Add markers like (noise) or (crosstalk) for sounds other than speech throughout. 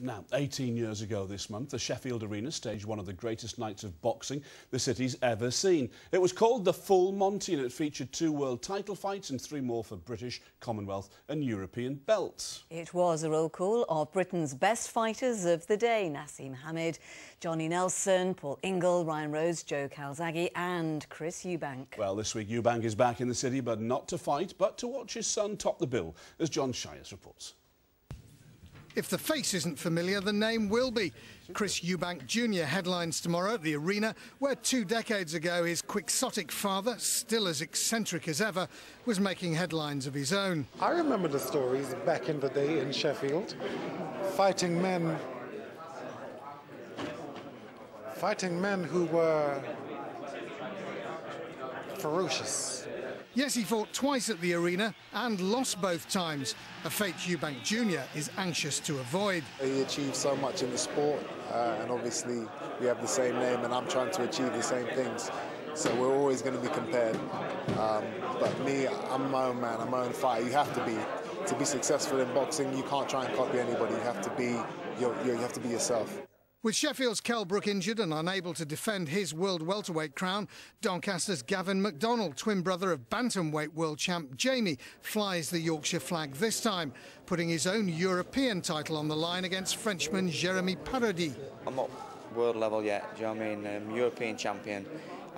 Now, 18 years ago this month, the Sheffield Arena staged one of the greatest nights of boxing the city's ever seen. It was called the Full Monty and it featured two world title fights and three more for British, Commonwealth and European belts. It was a roll call of Britain's best fighters of the day. Naseem Hamed, Johnny Nelson, Paul Ingle, Ryan Rhodes, Joe Calzaghe and Chris Eubank. Well, this week Eubank is back in the city, but not to fight, but to watch his son top the bill, as John Shires reports. If the face isn't familiar, the name will be. Chris Eubank Jr. headlines tomorrow at the arena, where two decades ago his quixotic father, still as eccentric as ever, was making headlines of his own. I remember the stories back in the day in Sheffield, fighting men, fighting men who were ferocious. Yes, he fought twice at the arena and lost both times, a fate Eubank Jr. is anxious to avoid. He achieved so much in the sport, uh, and obviously we have the same name, and I'm trying to achieve the same things. So we're always going to be compared. Um, but me, I'm my own man, I'm my own fighter. You have to be. To be successful in boxing, you can't try and copy anybody. You have to be, you have to be yourself. With Sheffield's Kell Brook injured and unable to defend his world welterweight crown, Doncaster's Gavin McDonnell, twin brother of bantamweight world champ Jamie, flies the Yorkshire flag this time, putting his own European title on the line against Frenchman Jeremy Parodi. I'm not world level yet, do you know what I mean? Um, European champion.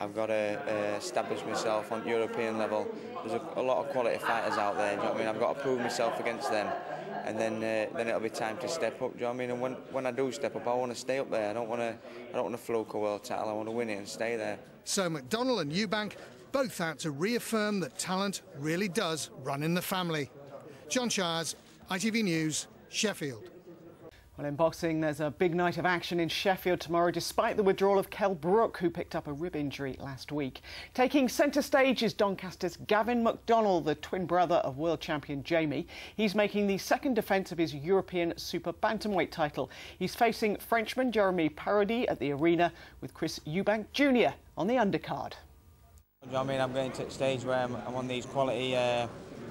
I've got to uh, establish myself on European level. There's a, a, lot of quality fighters out there, do you know what I mean? I've got to prove myself against them and then uh, then it'll be time to step up. Do you know what I mean? And when, when I do step up, I want to stay up there. I don't want to I don't want to fluke a world title. I want to win it and stay there. So McDonnell and Eubank both out to reaffirm that talent really does run in the family. John Shiers, ITV News, Sheffield. Well, in boxing, there's a big night of action in Sheffield tomorrow, despite the withdrawal of Kell Brook, who picked up a rib injury last week. Taking centre stage is Doncaster's Gavin McDonnell, the twin brother of world champion Jamie. He's making the second defence of his European Super Bantamweight title. He's facing Frenchman Jeremy Parodi at the arena, with Chris Eubank Jr. on the undercard. I mean, I'm getting to the stage where I'm, I'm on these quality, uh,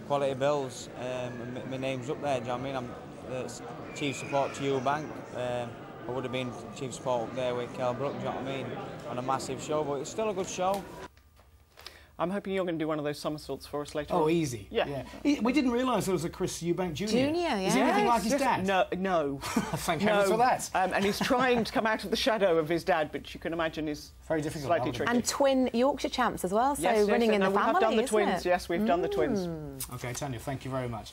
quality bills. Um, my, my name's up there. Do you know I mean? I'm, uh, chief support to Eubank. Um, I would have been chief support up there with Kell Brook, do you know what I mean? On a massive show, but it's still a good show. I'm hoping you're going to do one of those somersaults for us later. Oh, on. easy. Yeah. yeah. We didn't realise there was a Chris Eubank Jr. Junior, yeah. Is he anything like his dad? No, no. (laughs) Thank no. heavens for that. Um, and he's trying to come out of the shadow of his dad, but you can imagine is very difficult. Slightly tricky. And twin Yorkshire champs as well, so yes, running yes, in no, the we family. We have done the twins. It? Yes, we've mm. done the twins. Mm. Okay, Tanya, thank you very much.